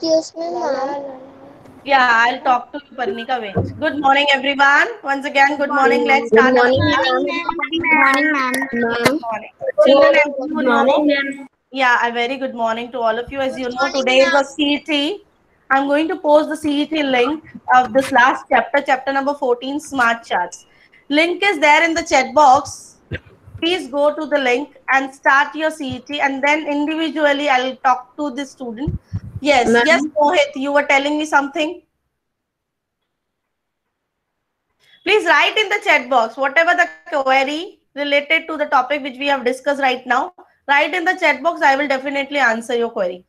Excuse me, ma'am. Yeah, I'll talk to you, Parnika. Wait. Good morning, everyone. Once again, good morning. Let's start. our morning, class. Good morning, ma'am. Good morning. Children, as you know, yeah, a very good morning to all of you. As you know, today is a CET. I'm going to post the CET link of this last chapter, chapter number 14, Smart Charts. Link is there in the chat box. Please go to the link and start your CET, and then individually I'll talk to the student. Yes, Ma'am. yes, Mohit, you were telling me something. Please write in the chat box whatever the query related to the topic which we have discussed right now. Write in the chat box. I will definitely answer your query.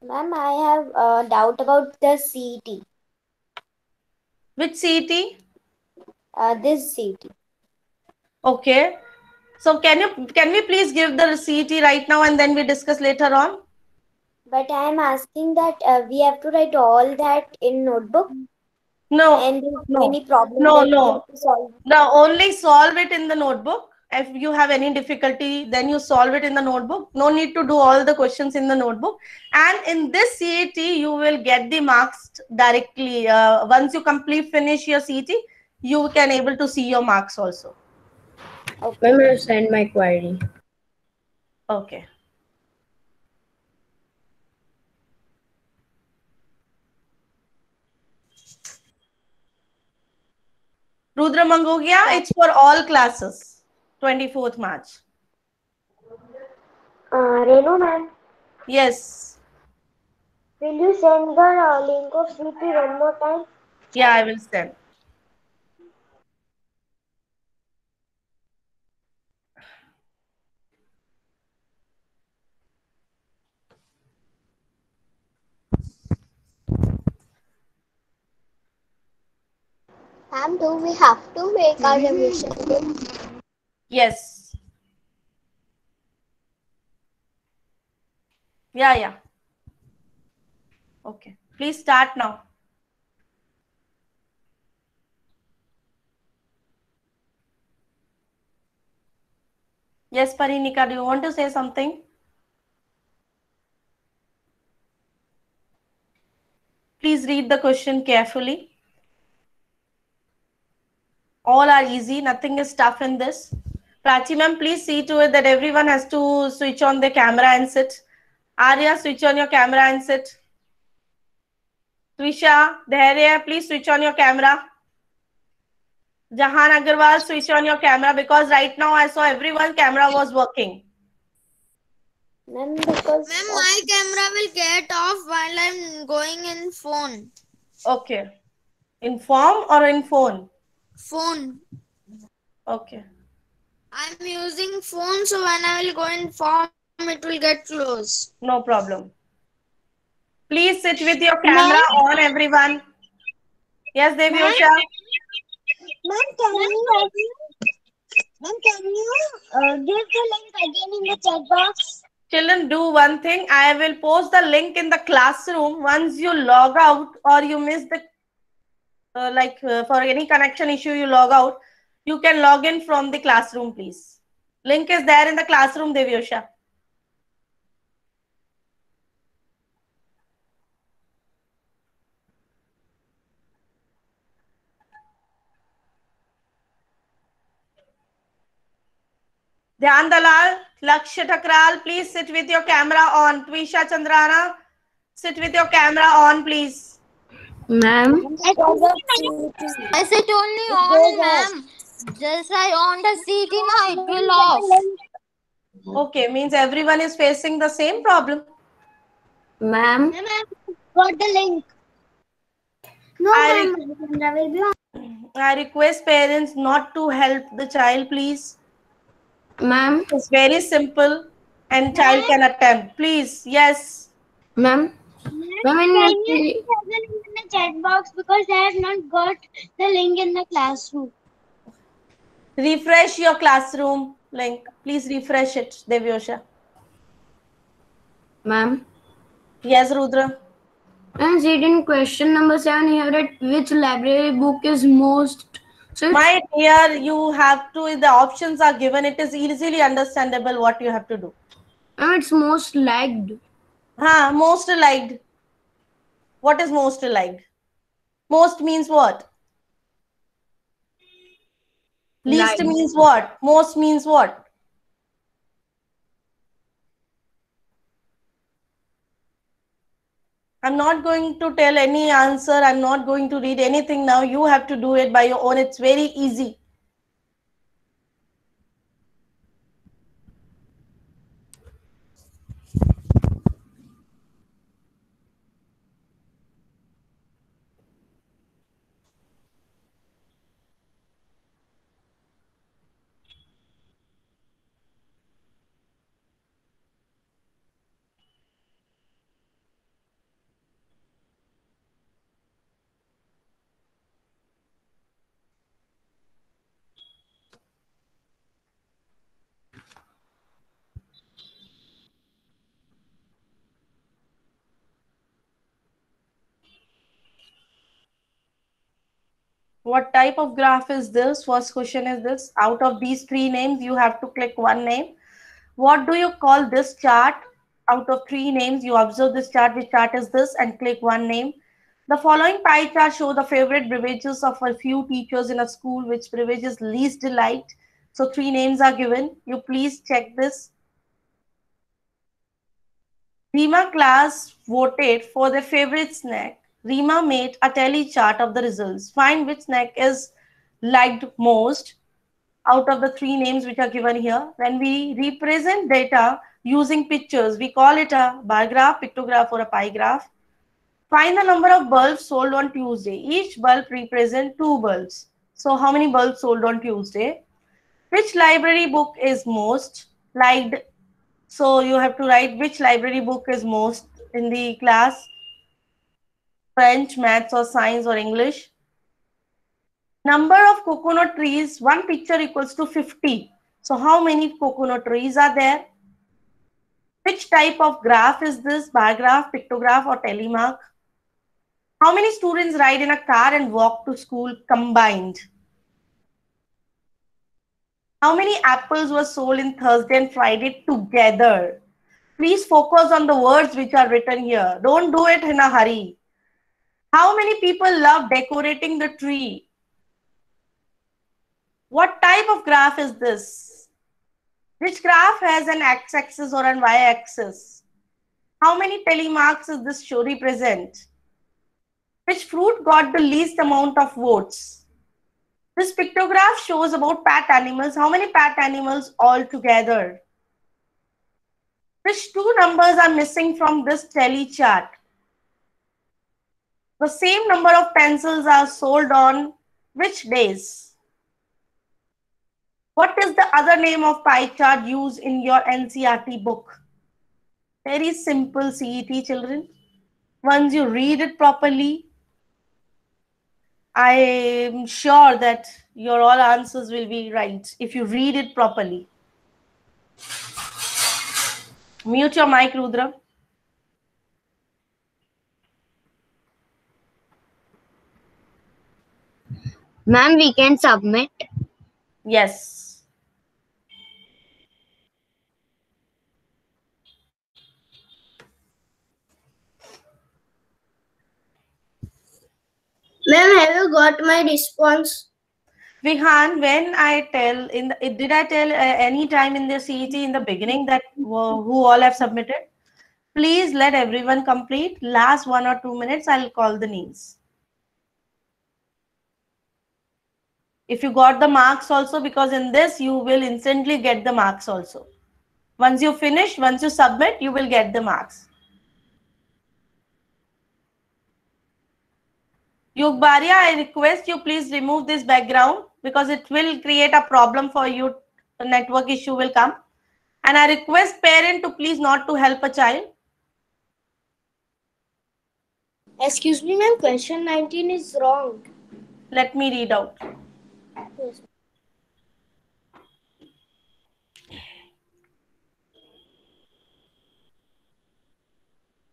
Ma'am, I have a doubt about the CET. Which CET? Uh, this CET. Okay. So can you can we please give the CET right now and then we discuss later on? But I am asking that uh, we have to write all that in notebook No, and no. any problem No, no. have to solve. no. Only solve it in the notebook. If you have any difficulty, then you solve it in the notebook. No need to do all the questions in the notebook. And in this CET, you will get the marks directly. Uh, once you complete finish your CET, you can able to see your marks also. Okay. Ma'am, I'll send my query. Okay. Rudra Mangogia, it's for all classes. 24th March. Uh, Renu ma'am, Yes. will you send the uh, link of CET one more time? Yeah, I will send. Do we have to make our revision? Yes. Yeah, yeah. Okay. Please start now. Yes, Parinika, do you want to say something? Please read the question carefully. All are easy, nothing is tough in this. Prachi ma'am, please see to it that everyone has to switch on the camera and sit. Arya, switch on your camera and sit. Trisha, Dhairya, please switch on your camera. Jahan Agarwal, switch on your camera because right now I saw everyone camera was working. Ma'am, because Ma'am, my camera will get off while I'm going in phone. Okay. In form or in phone? Phone. Okay. I'm using phone, so when I will go in form, it will get closed. No problem. Please sit with your camera on, everyone. Yes, Devyosha. Ma'am, can you, ma'am, can you uh, give the link again in the chat box? Children, do one thing. I will post the link in the classroom. Once you log out or you miss the, uh, like uh, for any connection issue, you log out, you can log in from the classroom, please. Link is there in the classroom, Devyosha. Dhyan Dalal, Lakshya Thakral, please sit with your camera on. Twisha Chandrana, sit with your camera on, please. Ma'am, I said only on, ma'am. Just I on the seat, now it will off. Okay, means everyone is facing the same problem. ma'am, Got the link. No, I- ma'am, my camera will be on. I request parents not to help the child, please. ma'am, It's very simple and child can attempt. Please, yes. ma'am, ma'am, Can you the- have the link in the chat box because I have not got the link in the classroom. Refresh your classroom link. Please refresh it, Devyosha. ma'am. Yes, Rudra. And see in question number seven here at which library book is most so My dear, you have to, the options are given. It is easily understandable what you have to do. And it's most liked. Huh, most liked. What is most liked? Most means what? Least Liked. means what? Most means what? I'm not going to tell any answer. I'm not going to read anything now. You have to do it by your own. It's very easy. What type of graph is this? First question is this. Out of these three names, you have to click one name. What do you call this chart? Out of three names, you observe this chart. Which chart is this? And click one name. The following pie chart show the favorite beverages of a few teachers in a school. Which beverage is least liked? So three names are given. You please check this. Rima class voted for their favorite snack. Rima made a tally chart of the results. Find which snack is liked most out of the three names which are given here. When we represent data using pictures, we call it a bar graph, pictograph, or a pie graph. Find the number of bulbs sold on Tuesday. Each bulb represents two bulbs. So how many bulbs sold on Tuesday? Which library book is most liked? So you have to write which library book is most in the class. French, maths or science or English. Number of coconut trees, one picture equals to 50. So how many coconut trees are there? Which type of graph is this? Bar graph, pictograph or tally mark? How many students ride in a car and walk to school combined? How many apples were sold in Thursday and Friday together? Please focus on the words which are written here. Don't do it in a hurry. How many people love decorating the tree? What type of graph is this? Which graph has an x-axis or an y-axis? How many tally marks does this show represent? Which fruit got the least amount of votes? This pictograph shows about pet animals. How many pet animals altogether? Which two numbers are missing from this tally chart? The same number of pencils are sold on which days? What is the other name of pie chart used in your NCERT book? Very simple CET children. Once you read it properly, I am sure that your all answers will be right if you read it properly. Mute your mic, Rudra. Ma'am, we can submit. Yes. Ma'am, have you got my response? Vihan, when I tell in the, did I tell uh, any time in the CET in the beginning that who who all have submitted? Please let everyone complete. Last one or two minutes, I'll call the names. If you got the marks also, because in this you will instantly get the marks also. Once you finish, once you submit, you will get the marks. Yugbaria, I request you please remove this background because it will create a problem for you. The network issue will come. And I request parent to please not to help a child. Excuse me, ma'am. Question 19 is wrong. Let me read out. Yes.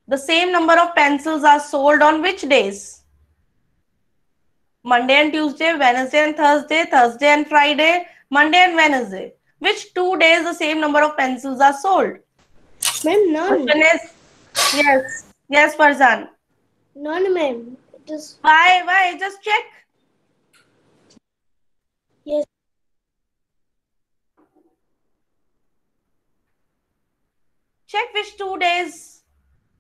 The same number of pencils are sold on which days? Monday and Tuesday, Wednesday and Thursday, Thursday and Friday, Monday and Wednesday. Which two days the same number of pencils are sold? Ma'am, none. Is yes. Yes, Farzan. None, ma'am. Just Why? Why? Just check. yes. Check which two days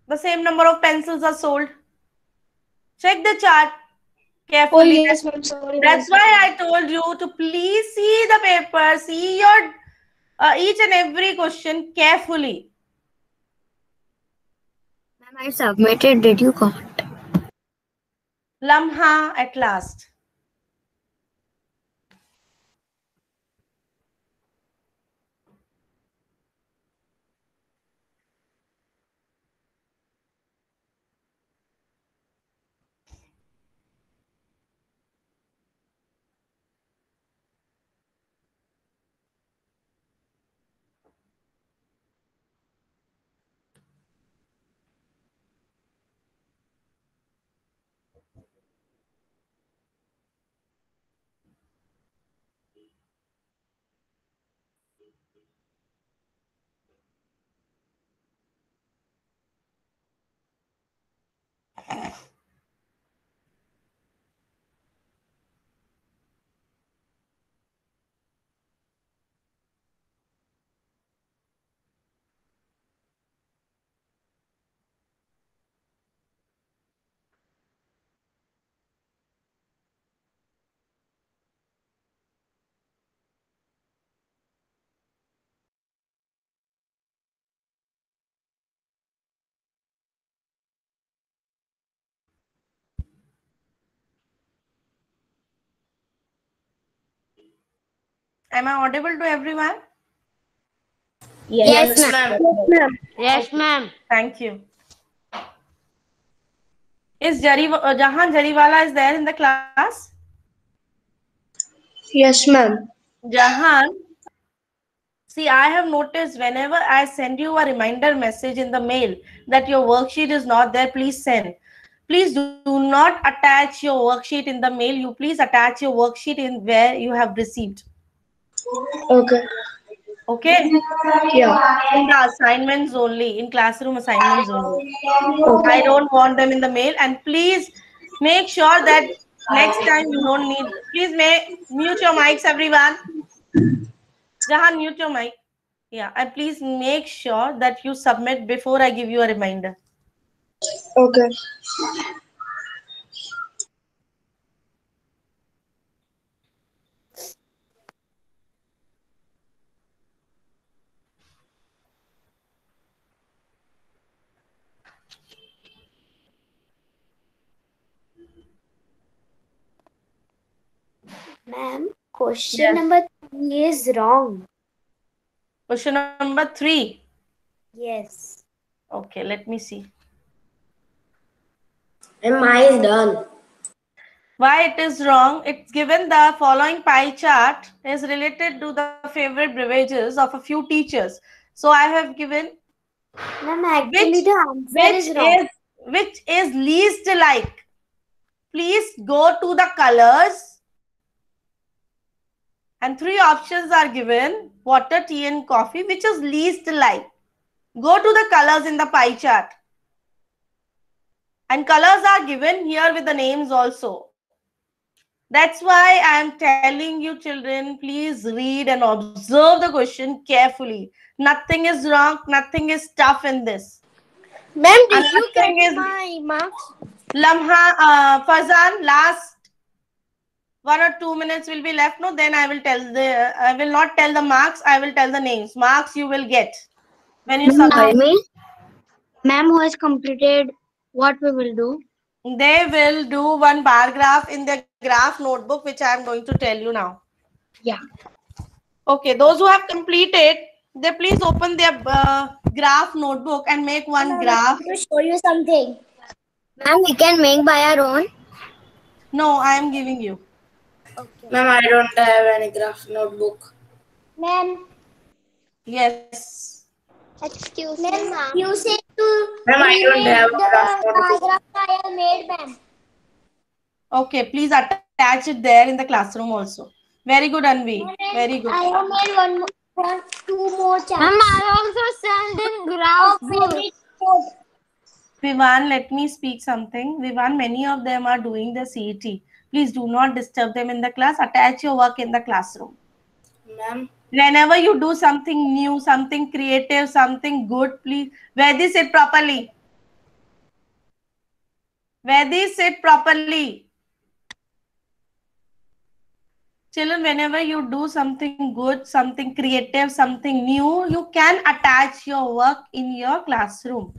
the same number of pencils are sold. Check the chart Oh carefully. yes, ma'am. Sorry. That's why I told you to please see the paper, see your uh, each and every question carefully. Ma'am, I submitted. Did you got? Lamha at last. Yeah. Am I audible to everyone? Yes, ma'am. Yes, ma'am. Thank you. Is Jari, uh, Jahan Jariwala is there in the class? Yes, ma'am. Jahan, see, I have noticed whenever I send you a reminder message in the mail that your worksheet is not there, please send. Please do do not attach your worksheet in the mail. You please attach your worksheet in where you have received. Okay. Okay? Yeah. In the assignments only, in classroom assignments only. Okay. I don't want them in the mail. And please make sure that next time you don't need. Please may mute your mics, everyone. Jahan, mute your mic. Yeah, and please make sure that you submit before I give you a reminder. Okay. Ma'am, question Yes. number three is wrong. Question number three. Yes. Okay, let me see. And mine is done. Why it is wrong? It's given the following pie chart is related to the favorite beverages of a few teachers. So I have given Ma'am, actually Which- the answer which is wrong. is which is least like please go to the colors and three options are given. Water tea and coffee which is least like go to the colors in the pie chart. And colors are given here with the names also. That's why i am telling you children please read and observe the question carefully. Nothing is wrong nothing is tough in this. Ma'am, did you get is- my marks? Lamha, uh, Fazan, last one or two minutes will be left. No, then I will tell the, I will not tell the marks, I will tell the names. Marks you will get when you submit. me? Ma'am, who has completed what we will do? They will do one bar graph in their graph notebook, which I am going to tell you now. Yeah. Okay, those who have completed, they please open their uh, graph notebook and make one graph. To show you something. Ma'am, we can make by our own. No, I am giving you. Ma'am, I don't have any graph notebook. Ma'am, Yes. excuse me, ma'am. You said to Ma'am, I don't have a graph notebook. diagram I have made, ma'am. Okay, please attach it there in the classroom also. Very good, Anvi. Very good. I have made one more. want two more chapters. Ma'am, I also sent in graph book. Vivan, let me speak something. Vivan, many of them are doing the CET. Please do not disturb them in the class. Attach your work in the classroom. Ma'am, Whenever you do something new, something creative, something good, please, Vedi, sit properly. Vedi, sit properly. Children, whenever you do something good, something creative, something new, you can attach your work in your classroom.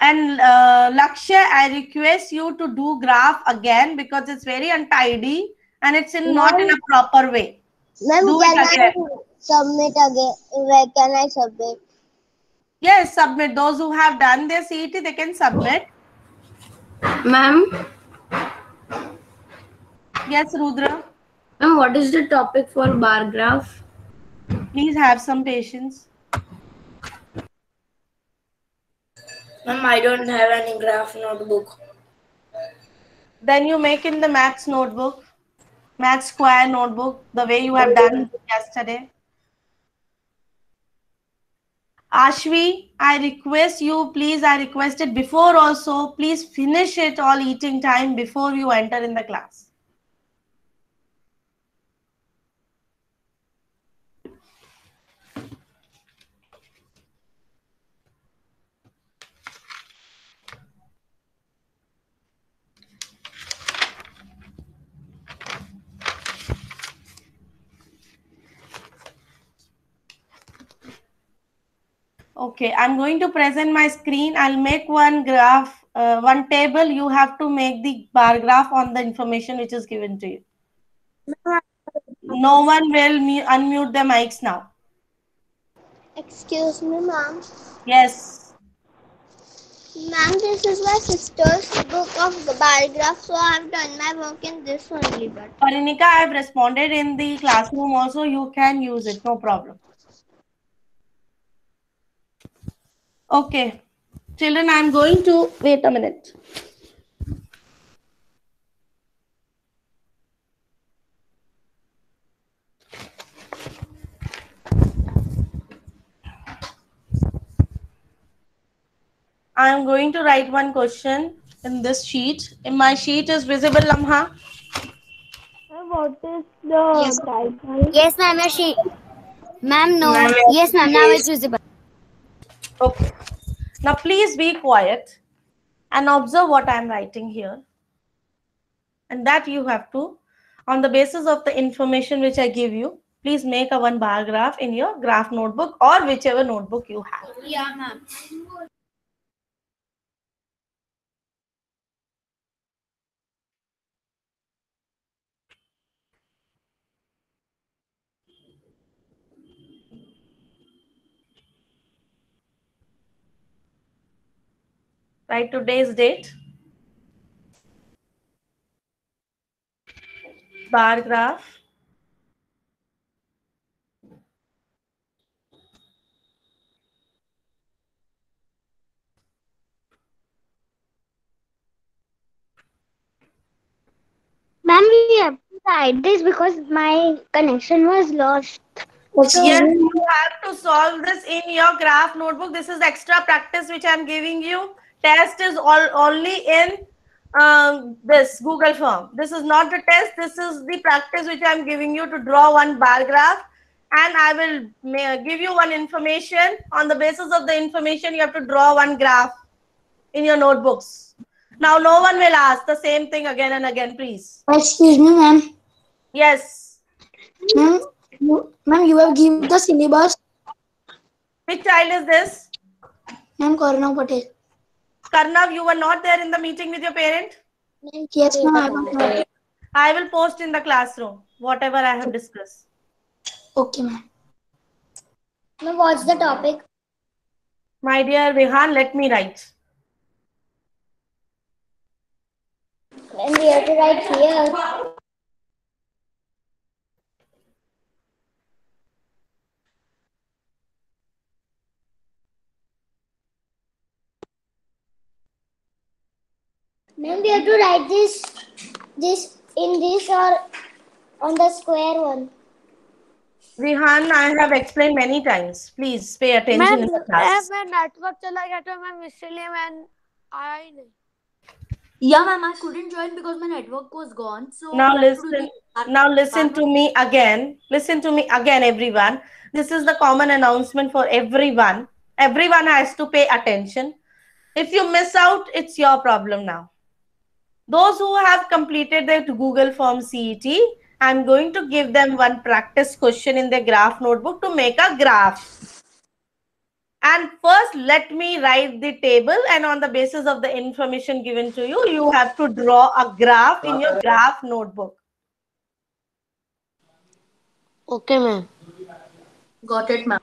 And uh, Lakshya, I request you to do graph again because it's very untidy and it's in not in a proper way. Ma'am, Do can it I submit again? Where can I submit? Yes, submit. Those who have done their CET, they can submit. Ma'am, Yes, Rudra. ma'am, what is the topic for bar graph? Please have some patience. Ma'am, I don't have any graph notebook. Then you make in the maths notebook, maths square notebook, the way you have done yesterday. Ashvi, I request you, please, I requested before also, please finish it all eating time before you enter in the class. Okay, I'm going to present my screen. I'll make one graph, uh, one table. You have to make the bar graph on the information which is given to you. No one will unmute the mics now. Excuse me, ma'am. Yes. Ma'am, this is my sister's book of the bar graph, so I have done my work in this only. But Parinika, I have responded in the classroom also. You can use it, no problem. Okay. Children, I'm going to wait a minute. I'm going to write one question in this sheet. In my sheet is visible, Lamha. what is the title? Yes, ma'am. Yes, she. Ma'am, no. Ma'am, Yes, ma'am. Now it's visible. Okay. Now please be quiet and observe what I am writing here. And that you have to, on the basis of the information which I give you, please make a one bar graph in your graph notebook or whichever notebook you have. Yeah, ma'am. Write today's date. Bar graph. Ma'am, we have to write this because my connection was lost. Yes, you have to solve this in your graph notebook. This is extra practice which I'm giving you. Test is all only in um, this Google form. This is not the test. This is the practice which I'm giving you to draw one bar graph. And I will give you one information. On the basis of the information, you have to draw one graph in your notebooks. Now, no one will ask the same thing again and again, please. Excuse me, ma'am. Yes. Ma'am, you, you have given the syllabus. Which child is this? Ma'am, Karnav Patel. Karnav, you were not there in the meeting with your parent? Yes, ma'am. I was not- I will post in the classroom whatever I have discussed. Okay, ma'am. Ma'am, what's the topic? My dear Rehan, let me write. Ma'am, we have to write here. Ma'am, we have to write this, this in this or on the square one. Rihan, I have explained many times. Please pay attention in the class. मैं network चला गया था ma'am इसलिए मैं आया ही नहीं Yeah, ma'am, I couldn't join because my network was gone. So Now I have to do listen. the- Now listen to me again. Listen to me again, everyone. This is the common announcement for everyone. Everyone has to pay attention. If you miss out, it's your problem now. Those who have completed their Google Form CET, I'm going to give them one practice question in the graph notebook to make a graph. And first, let me write the table and on the basis of the information given to you, you have to draw a graph in your graph notebook. Okay, ma'am. Got it, ma'am.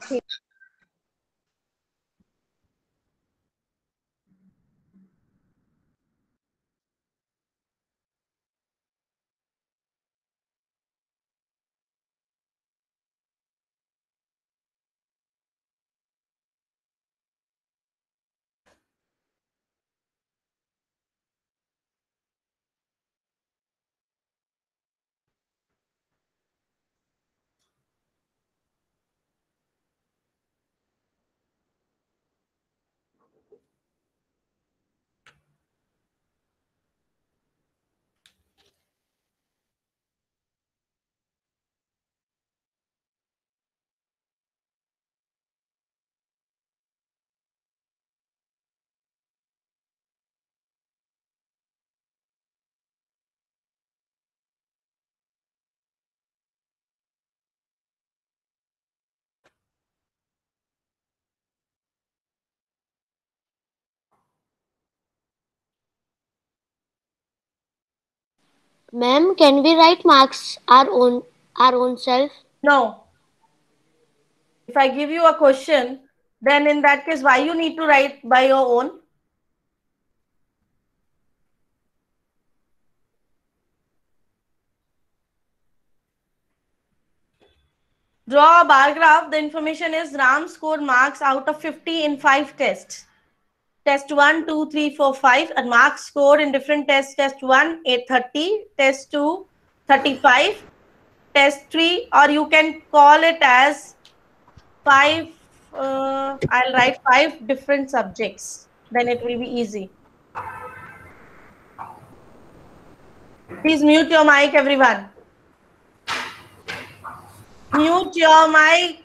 Ma'am, can we write marks our own our own self? No. If I give you a question, then in that case, why you need to write by your own? Draw a bar graph. The information is Ram scored marks out of 50 in 5 tests. Test 1, 2, 3, 4, 5. And marks scored in different tests. Test 1, 830. Test 2, 35 test 3 or you can call it as five uh, i'll write five different subjects then it will be easy please mute your mic everyone mute your mic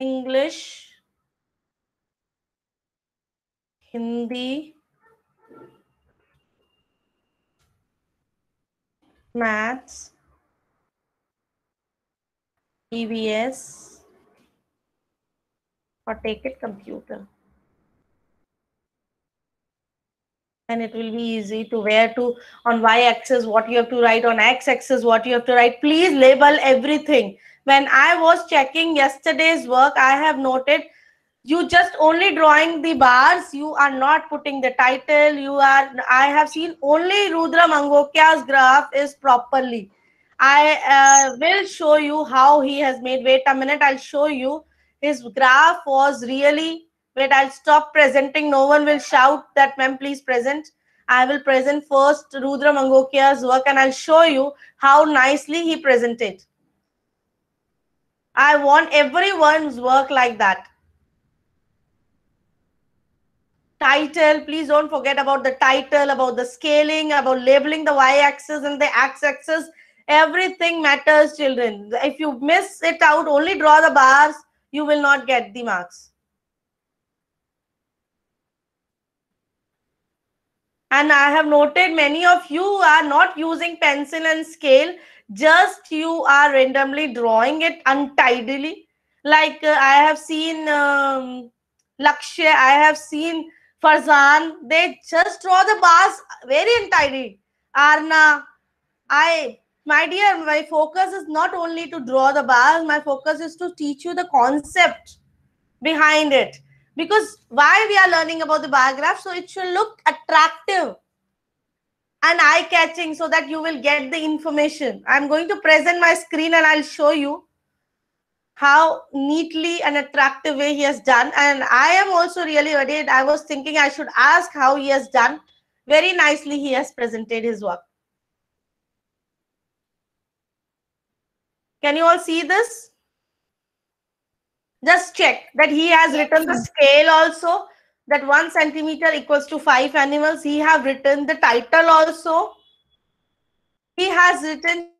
english hindi maths, EVS, or take it computer. And it will be easy to where to on y axis what you have to write, on x axis what you have to write. Please label everything. When I was checking yesterday's work, I have noted you just only drawing the bars you are not putting the title you are i have seen only rudra mangukiya's graph is properly i uh, will show you how he has made wait a minute i'll show you his graph was really wait i'll stop presenting. No one will shout that ma'am please present. I will present first rudra mangukiya's work and i'll show you how nicely he presented. I want everyone's work like that. Title please don't forget about the title about the scaling about labeling the y-axis and the x-axis. Everything matters children. If you miss it out only draw the bars you will not get the marks and i have noted many of you are not using pencil and scale just you are randomly drawing it untidily like uh, i have seen um, lakshya i have seen Farzan, they just draw the bars very untidy. Arna, I, my dear, my focus is not only to draw the bars, my focus is to teach you the concept behind it. Because why we are learning about the bar graph, so it should look attractive and eye catching so that you will get the information. I'm going to present my screen and I'll show you how neatly and attractive way he has done. And i am also really worried. I was thinking i should ask how he has done. Very nicely he has presented his work. Can you all see this? Just check that he has written the scale also, that one centimeter equals to five animals. He have written the title also. He has written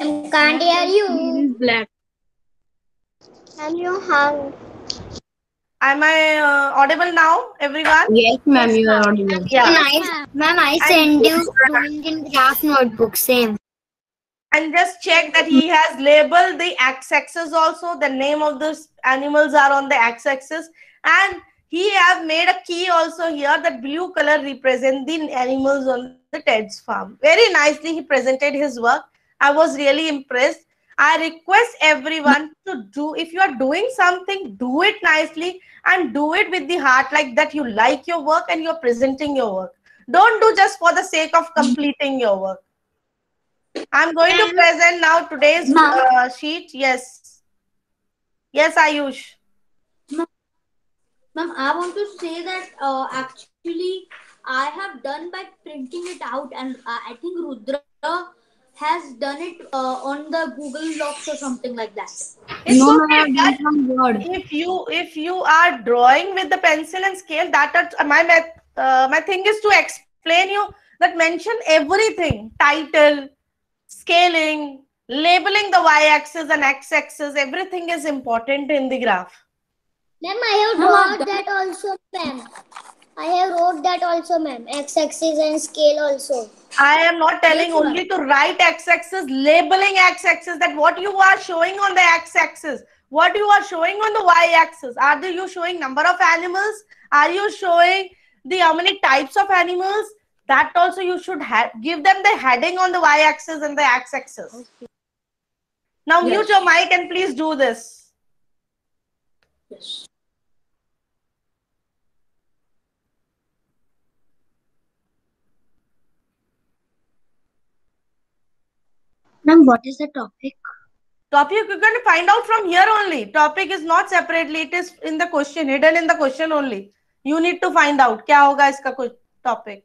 I can't hear you. Black. And you hung. Am I uh, audible now, everyone? Yes, ma'am, you are audible. Yeah. I, ma'am, I sent you drawing in graph notebook. Same. And just check that he has labeled the x-axis also. The name of the animals are on the x-axis. And he have made a key also here. That blue color represent the animals on the Ted's farm. Very nicely he presented his work. I was really impressed. I request everyone to do, if you are doing something, do it nicely and do it with the heart like that you like your work and you're presenting your work. Don't do just for the sake of completing your work. I'm going to present now today's uh, sheet. Yes. Yes, Ayush. Ma'am, I want to say that uh, actually I have done by printing it out, and uh, I think Rudra has done it uh, on the Google Docs or something like that. It's No, okay, I have that- done Word. if you if you are drawing with the pencil and scale that are, my met- uh, my thing is to explain you that mention everything title scaling labeling the y-axis and x-axis everything is important in the graph Ma'am, I have Ma'am, wrote that also, ma'am. I have wrote that also, ma'am. X-axis and scale also. i am not telling Yes, only to write x-axis labeling x-axis that what you are showing on the x-axis what you are showing on the y-axis are you showing number of animals? Are you showing the how many types of animals? That also you should have give them the heading on the y-axis and the x-axis now mute your mic and please do this. Yes. Ma'am, what is the topic? topic you can find out from here only topic is not separately it is in the question hidden in the question only you need to find out क्या होगा इसका कुछ topic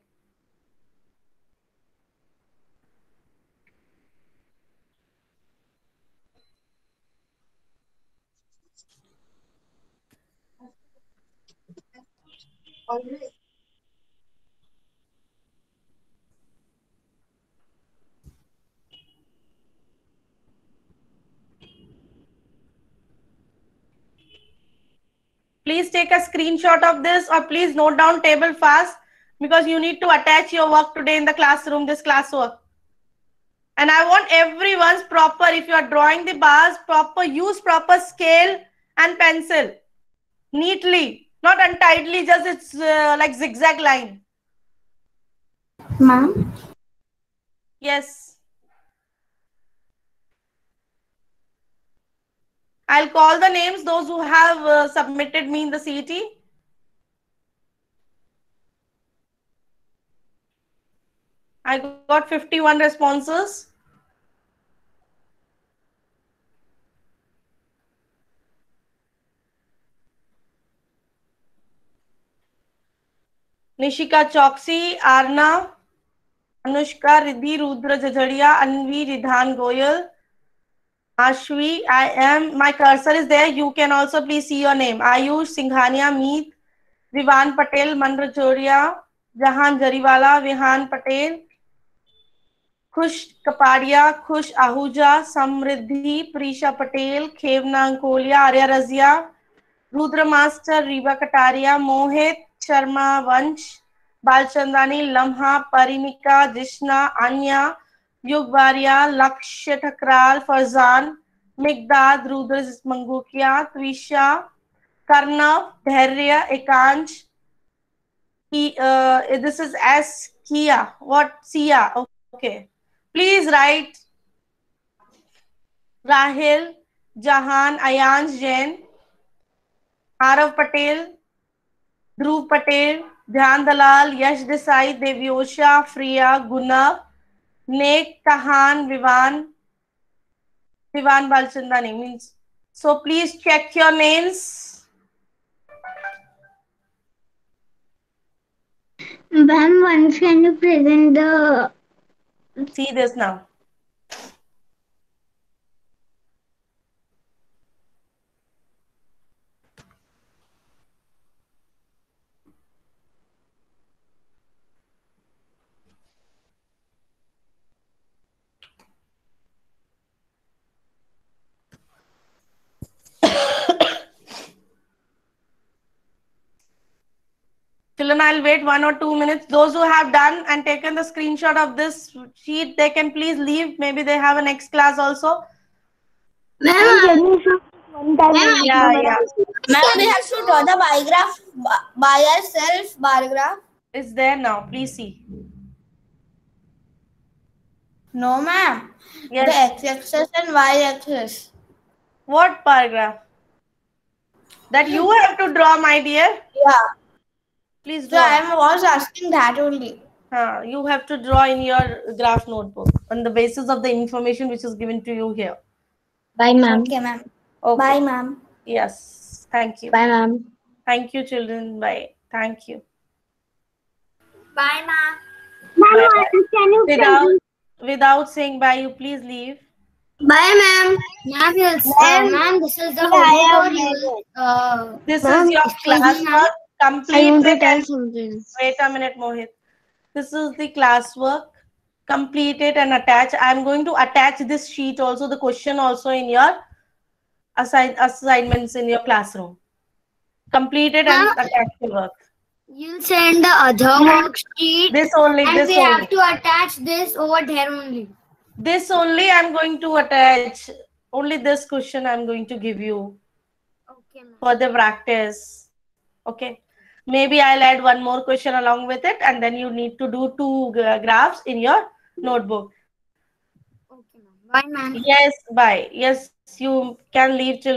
please take a screenshot of this or please note down table fast because you need to attach your work today in the classroom this classwork. And i want everyone's proper if you are drawing the bars proper use proper scale and pencil. Neatly not untidily just it's uh, like zigzag line. Ma'am, yes i'll call the names those who have uh, submitted me in the cet I got 51 responses. Nishika Choksi, Arna, Anushka, Riddhi, Rudra Jajadia, Anvi, Ridhan Goyal, Ashwi, I am, my cursor is there. You can also please see your name. Ayush, Singhania, Meet, Vivan Patel, Manrajoria, Jahan Jariwala, Vihan Patel, Khush Kapadia Khush Ahuja Samriddhi Preesha Patel Khevna Ankolia Arya Razia Rudra master Riva Kataria Mohit Sharma Vansh Balchandani Lamha परिमिका जिश्ना अन्या युगवारिया लक्ष्य Thakral Farzan, मिगदाद Rudra Mangukiya Twisha Karnav, Dhairya, Ekansh this is एस किया what Siya okay please right Rahil, Jahan, Ayansh, Jain, Aarav Patel, Dhruv Patel, Dhyan Dalal, Yash Desai Devi Osha Friya, Guna Nek, Kahan, Vivan, Vivan Balchandani means. So please check your names. Ma'am, once can you present the See this now. Children, I'll wait one or two minutes. Those who have done and taken the screenshot of this sheet, they can please leave. Maybe they have a next class also. Ma'am, Yeah, yeah. Ma'am, we have to draw the bar graph b- by ourselves, bar graph. It's there now. Please see. No, ma'am. Yes. The x-axis and y-axis. What paragraph? That you have to draw, my dear. Yeah. Please So draw. I was asking that only. Huh, you have to draw in your graph notebook on the basis of the information which is given to you here. Bye, ma'am. Okay, ma'am. Okay. Bye, ma'am. Yes. Thank you. Bye, ma'am. Thank you, children. Bye. Thank you. Bye, ma'am. Ma'am, can you Without without saying bye, you please leave. Bye, ma'am. Ma'am, yes, uh, ma'am, this is the homework or uh, This is your excuse me, classwork. ma'am. Complete I want to it tell something. wait a minute, Mohit. This is the classwork. Complete it and attach. I'm going to attach this sheet also, the question also in your assign assignments in your classroom. Complete it and attach the work. You'll send the other worksheet This only, and this we only. have to attach this over there only. This only I'm going to attach. Only this question I'm going to give you Okay, for the practice. Okay. Maybe I'll add one more question along with it, and then you need to do two gra- graphs in your notebook. Okay, ma'am. Bye, ma'am. Yes, bye. Yes, you can leave children.